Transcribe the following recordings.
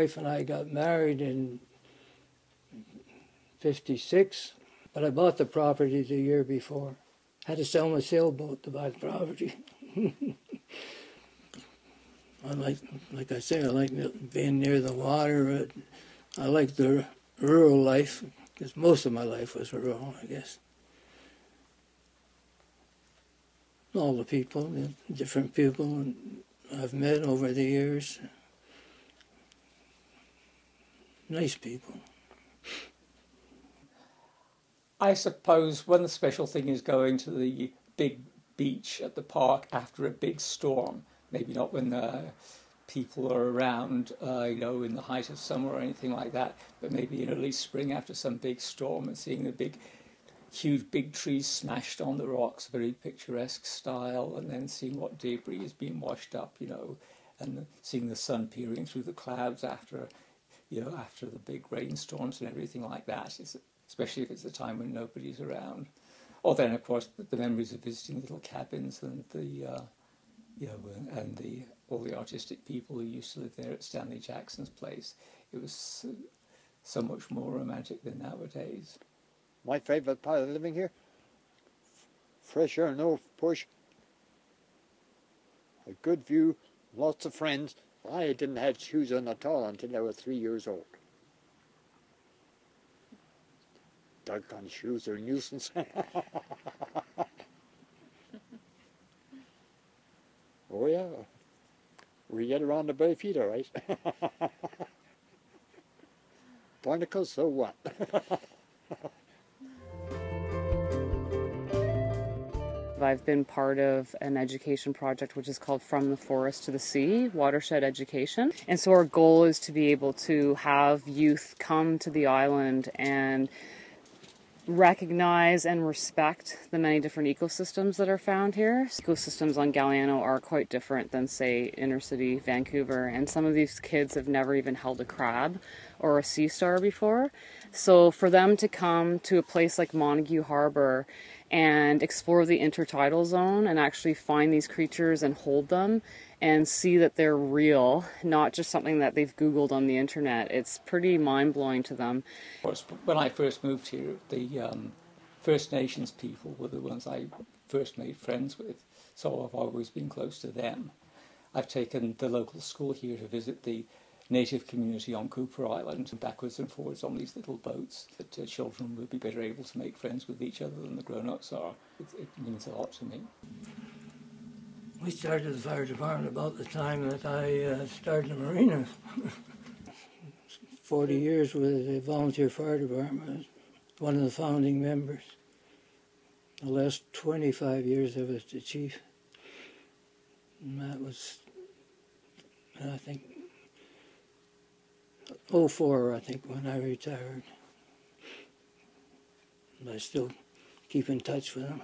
wife and I got married in 56, but I bought the property the year before. Had to sell my sailboat to buy the property. I like, like I say, I like being near the water. I like the rural life because most of my life was rural, I guess. All the people, different people I've met over the years. Nice people. I suppose one special thing is going to the big beach at the park after a big storm. Maybe not when the people are around, uh, you know, in the height of summer or anything like that, but maybe in early spring after some big storm and seeing the big, huge big trees smashed on the rocks, very picturesque style, and then seeing what debris is being washed up, you know, and seeing the sun peering through the clouds after, you know, after the big rainstorms and everything like that. Especially if it's a time when nobody's around. Or then, of course, the, memories of visiting little cabins and the, uh, you know, and the all the artistic people who used to live there at Stanley Jackson's place. It was so, so much more romantic than nowadays. My favourite part of living here, fresh air, no push, a good view, lots of friends. I didn't have shoes on at all until I was three years old. doggone shoes are a nuisance. oh yeah, we get around the bare feet all right. Barnacles, so what? I've been part of an education project which is called From the Forest to the Sea, Watershed Education. And so our goal is to be able to have youth come to the island and recognize and respect the many different ecosystems that are found here. Ecosystems on Galiano are quite different than, say, inner city Vancouver, and some of these kids have never even held a crab or a sea star before. So for them to come to a place like Montague Harbor and explore the intertidal zone and actually find these creatures and hold them and see that they're real, not just something that they've Googled on the internet. It's pretty mind blowing to them. When I first moved here, the um, First Nations people were the ones I first made friends with, so I've always been close to them. I've taken the local school here to visit the native community on Kuper Island, and backwards and forwards on these little boats, that uh, children will be better able to make friends with each other than the grown-ups are. It, it means a lot to me. We started the fire department about the time that I uh, started the marina. 40 years with the volunteer fire department, one of the founding members. The last 25 years I was the chief. And that was, I think, 04, I think, when I retired. But I still keep in touch with them.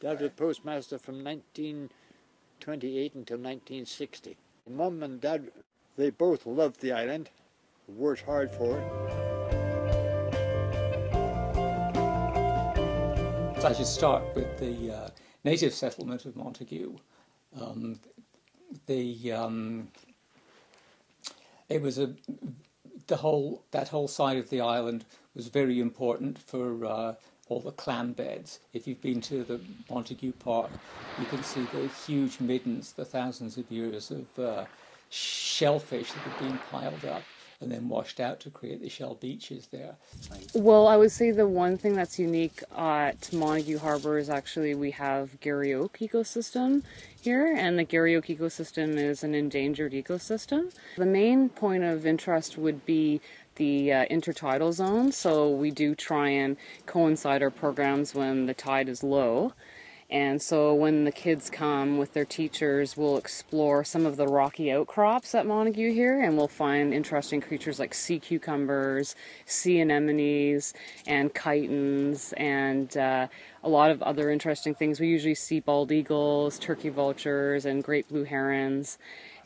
Dad was postmaster from 1928 until 1960. Mum and Dad, they both loved the island, worked hard for it. I should start with the uh, native settlement of Montague. Um, the um, it was a the whole that whole side of the island was very important for uh, all the clam beds. If you've been to the Montague Park, you can see the huge middens, the thousands of years of uh, shellfish that have been piled up and then washed out to create the shell beaches there. Well, I would say the one thing that's unique at Montague Harbor is actually we have Garry Oak ecosystem here, and the Garry Oak ecosystem is an endangered ecosystem. The main point of interest would be the uh, intertidal zone, so we do try and coincide our programs when the tide is low. And so when the kids come with their teachers, we'll explore some of the rocky outcrops at Montague here, and we'll find interesting creatures like sea cucumbers, sea anemones, and chitons, and uh, a lot of other interesting things. We usually see bald eagles, turkey vultures, and great blue herons.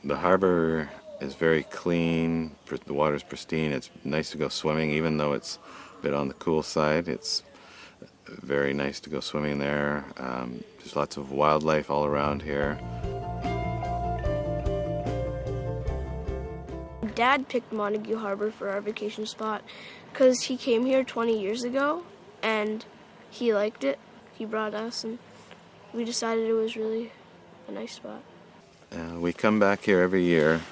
The harbor is very clean. The water's pristine. It's nice to go swimming, even though it's a bit on the cool side. It's very nice to go swimming there. Um, there's lots of wildlife all around here. dad picked Montague Harbor for our vacation spot because he came here 20 years ago and he liked it. He brought us, and we decided it was really a nice spot. Uh, we come back here every year,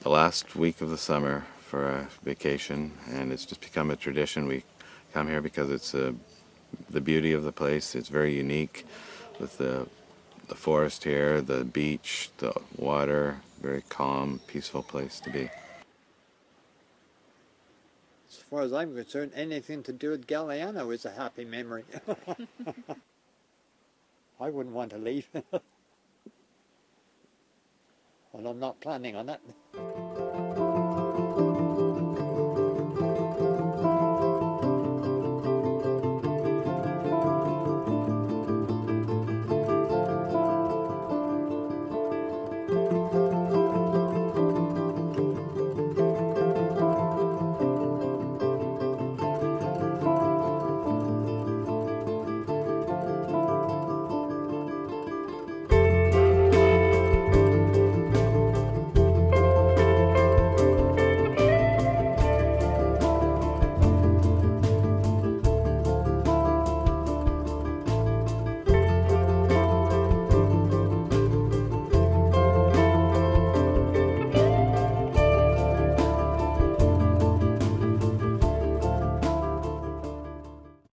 the last week of the summer for a vacation, and it's just become a tradition. We come here because it's uh, the beauty of the place. It's very unique with the the forest here, the beach, the water. Very calm, peaceful place to be. As far as I'm concerned, anything to do with Galiano is a happy memory. I wouldn't want to leave. and I'm not planning on that.